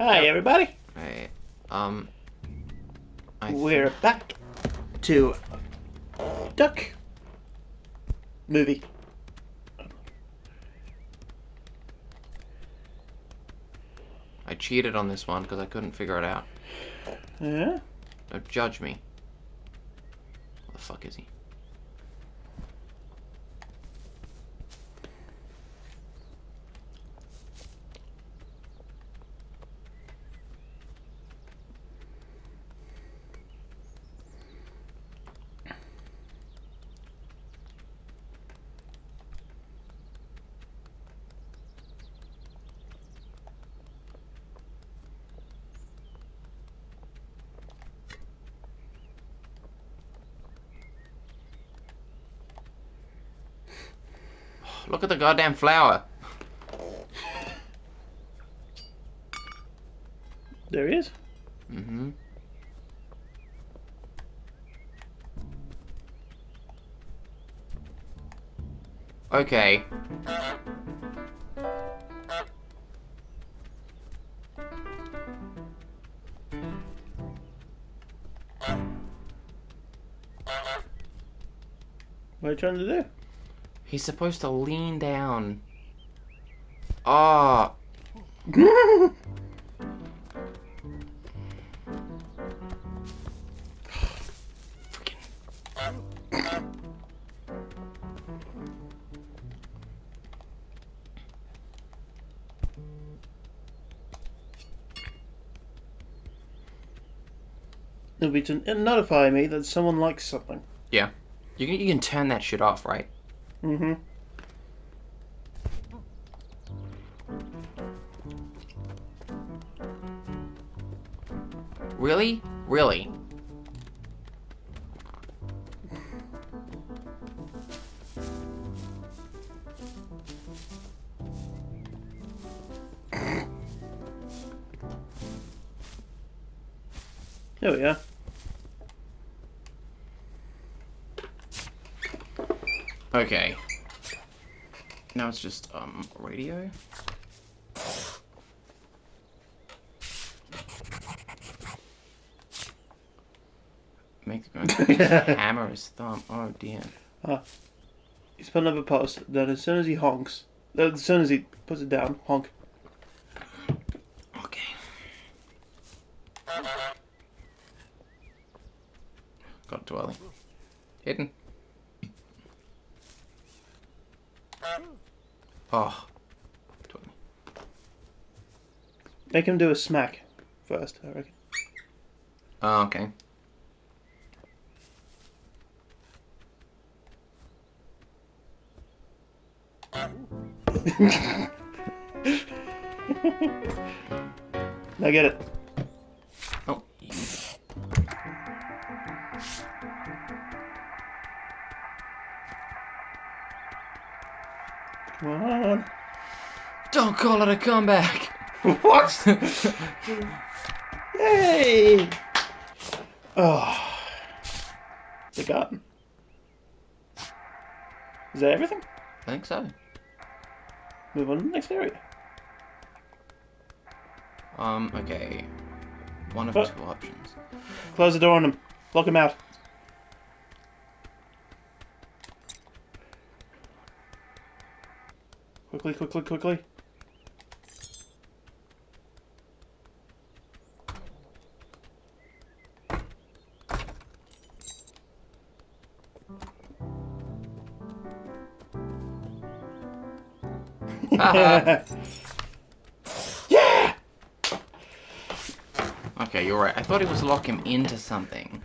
Hi, everybody. Right. Um. I We're back to Duck movie. I cheated on this one because I couldn't figure it out. Yeah. Don't judge me. What the fuck is he? Look at the goddamn flower. There he is. Mm-hmm. Okay. What are you trying to do? He's supposed to lean down. Ah, It'll be to notify me that someone likes something. Yeah. You can you can turn that shit off, right? Mm-hmm. Really? Really? There we Okay. Now it's just um radio. Make the hammer his thumb. Oh dear. He's put another post that as soon as he honks, that as soon as he puts it down, honk. Okay. Got early. Hidden. Oh. Make him do a smack first, I reckon. Oh, okay. Now get it. Come on. Don't call it a comeback. What? Yay! Oh. The garden. Is that everything? I think so. Move on to the next area. Um, okay. One of Oh. two options. Close the door on him. Lock him out. Quickly, quickly, quickly. yeah! Okay, you're right. I thought it was lock him into something.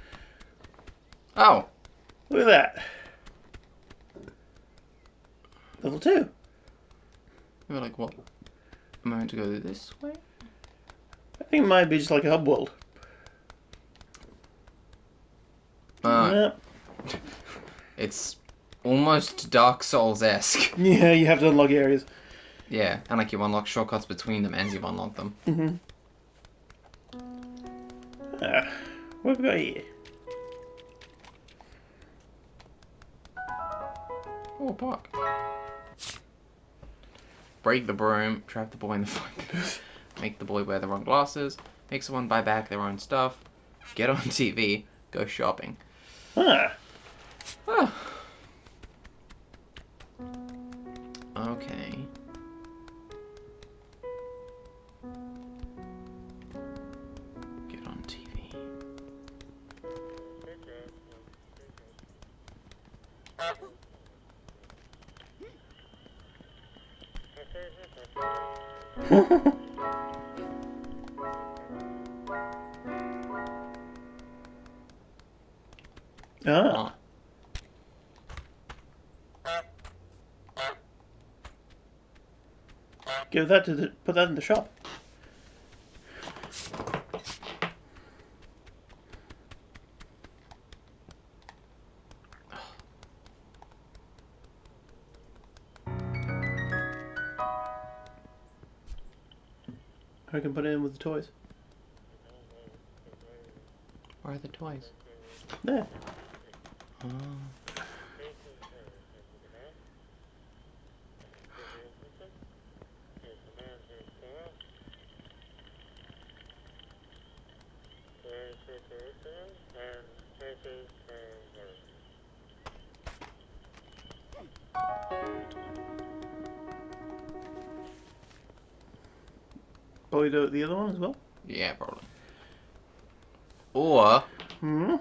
Oh, Look at that. Level two. We were like, what? Am I meant to go this way? I think it might be just like a hub world. Uh, it's almost Dark Souls esque. Yeah, you have to unlock areas. Yeah, and like you unlock shortcuts between them as you've unlocked them. Mm-hmm. Uh, what have we got here? Oh, park. Break the broom, trap the boy in the fire. make the boy wear the wrong glasses, make someone buy back their own stuff, get on TV, go shopping. Ah. Oh. Okay. Get on TV. ah. Give that to the. Put that in the shop. I can put it in with the toys. Where are the toys? There. Oh. Probably do the other one as well. Yeah, probably. Or Hmm.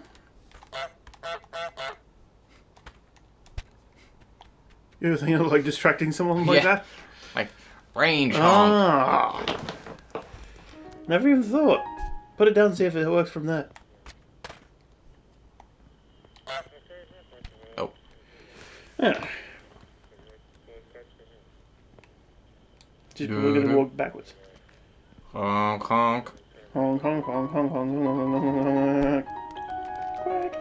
You ever think of like distracting someone like Yeah. that? Like, range honk. Ah. Never even thought. Put it down and see if it works from there. Oh. Yeah. Just, we're gonna walk backwards. Honk, honk. Honk, honk, honk, honk, honk, honk, honk, honk.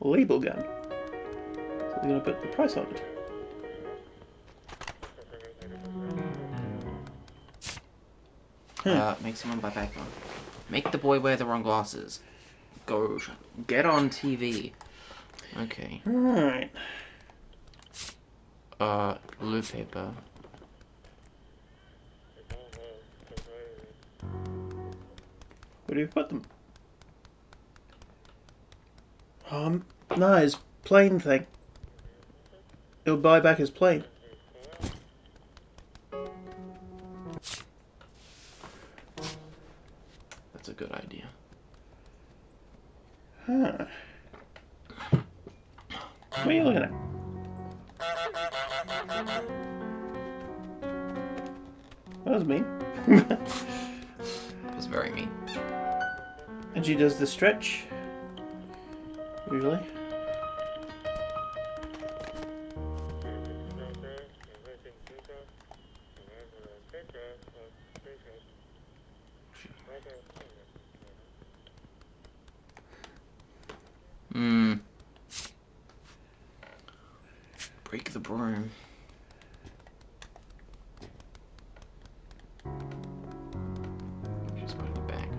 Label gun. So they're gonna put the price on it. Hmm. Uh, make someone buy back on. Make the boy wear the wrong glasses. Go, get on TV. Okay. Alright. Uh, blue paper. Where do you put them? Um, no, his plane thing. He'll buy back his plane. That was mean. That was very mean. and she does the stretch. Usually.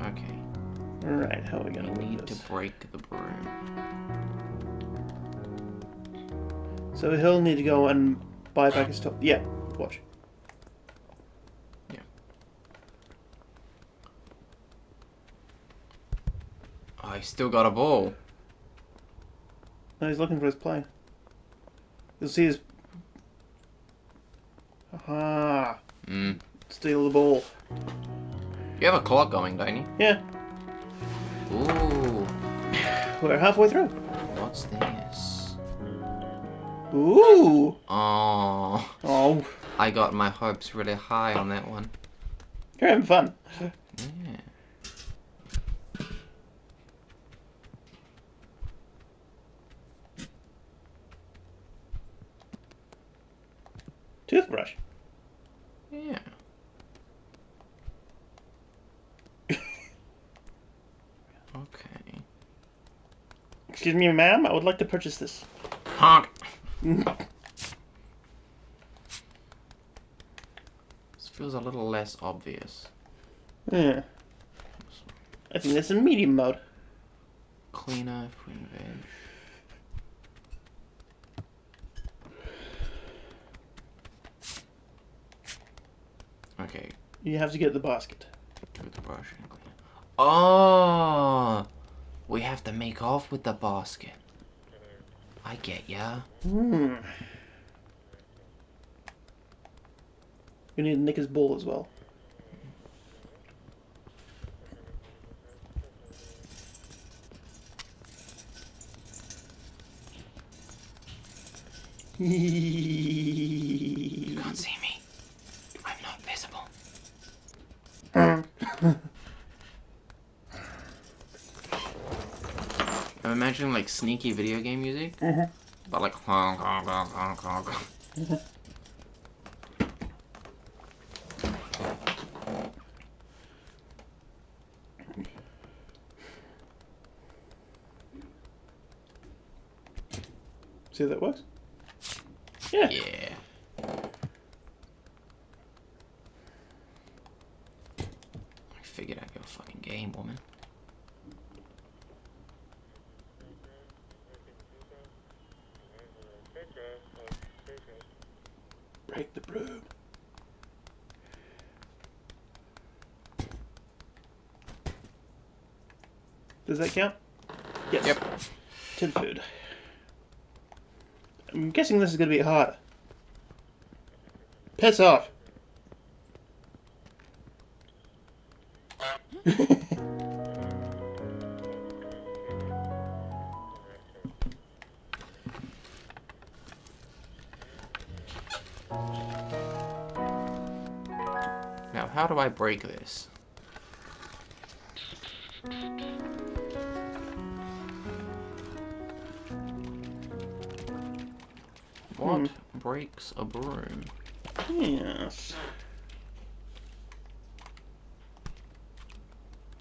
Okay. Alright, how are we We gonna need move to break the broom. So he'll need to go and buy back his top. Yeah, watch. Oh, I still got a ball. No, he's looking for his plane. You'll see his. Aha! Hmm. Steal the ball. You have a clock going, don't you? Yeah, Ooh. we're halfway through. What's this? Ooh! Oh. Oh, I got my hopes really high on that one. you're having fun. Yeah. Toothbrush. Yeah. Okay. Excuse me, ma'am. I would like to purchase this. Honk. this feels a little less obvious. Yeah. I think that's in medium mode. Cleaner if we invade. Okay. You have to get the basket. Get the basket. Oh, we have to make off with the basket. I get ya. Hmm. You need to nick his ball as well. You can't see me. I'm not visible. I'm imagining like sneaky video game music, Mhm. but like honk, honk, honk, honk, honk. See how that works? Yeah. Yeah. I figured I'd go fucking game, woman. Break the broom. Does that count? Yes. Yep. Tin food. I'm guessing this is going to be hard. Piss off. Now, how do I break this? What breaks a broom? yes.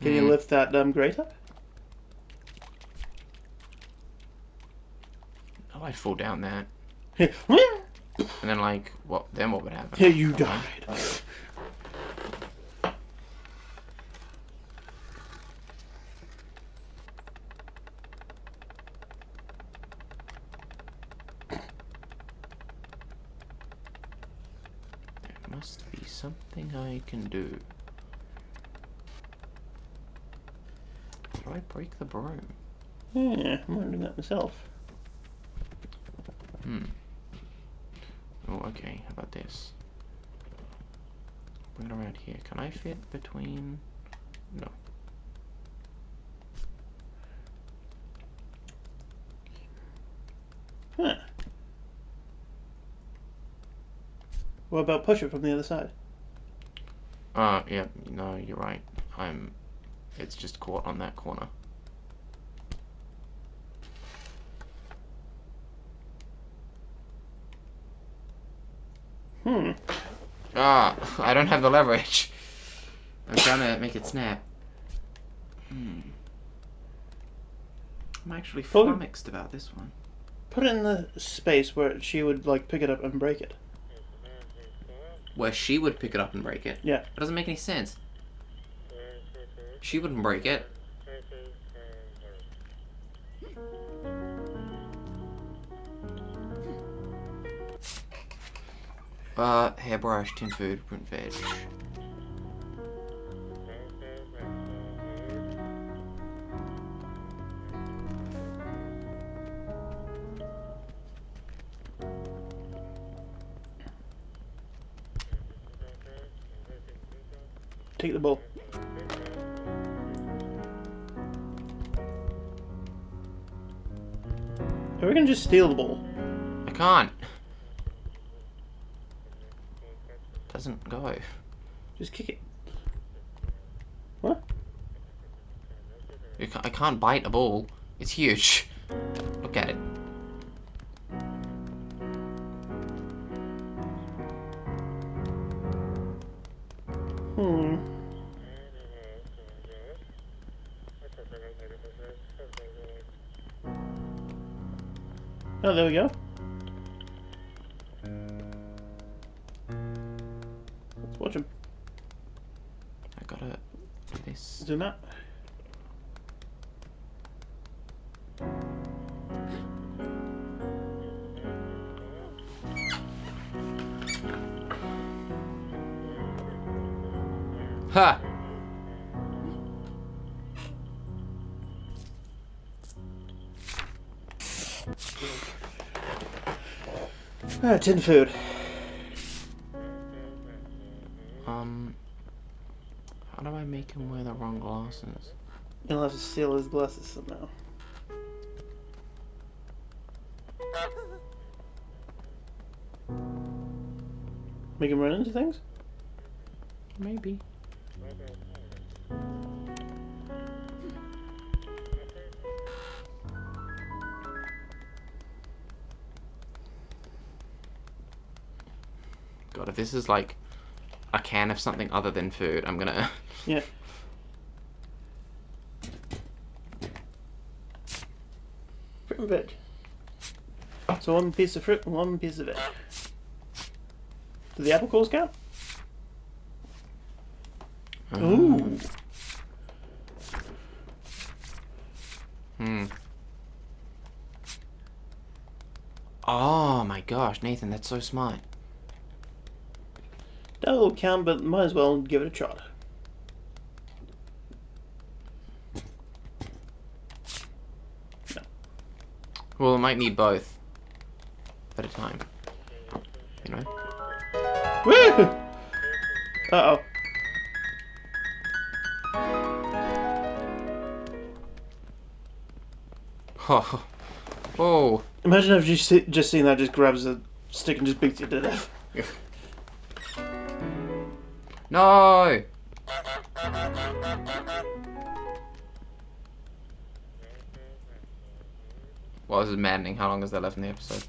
Can you Hmm. lift that um, grate up? Oh, I'd fall down that. And then, like, what? Then what would happen? you died. There must be something I can do. Do I break the broom? Yeah, I'm wondering that myself. Hmm. Oh, okay. How about this? Bring it around here. Can I fit between? No. Huh. What about push it from the other side? Uh, yeah. No, you're right. I'm. It's just caught on that corner. Hmm. Ah, I don't have the leverage. I'm trying to make it snap. Hmm. I'm actually flummoxed about this one. Put it in the space where she would like pick it up and break it. Where she would pick it up and break it. Yeah. It doesn't make any sense. She wouldn't break it. Uh, hairbrush, tin food, print veg. Take the ball. Or we can just steal the ball. I can't. Doesn't go. Just kick it. Ca- I can't bite a ball. It's huge. Hmm. Oh, there we go. Let's watch him. I gotta do this. Zoom out. Ha! Ah, tin food. Um, how do I make him wear the wrong glasses? You'll have to steal his glasses somehow. Make him run into things? Maybe. God, if this is like a can of something other than food, I'm gonna. Yeah. Fruit and veg. So one piece of fruit and one piece of veg. Do the apple cores count? Ooh. Hmm. Oh my gosh, Nathan, that's so smart. That will count, but might as well give it a shot. Well, it might need both at a time. You know? Woo! Uh oh. Oh. Oh. Imagine if you see, just seen that, just grabs a stick and just beats you to death. No! Well, this is maddening. How long is there left in the episode?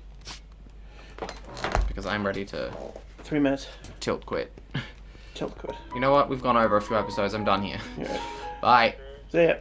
Because I'm ready to Three minutes. tilt quit. Tilt quit. You know what? We've gone over a few episodes. I'm done here. Alright. Bye. See ya.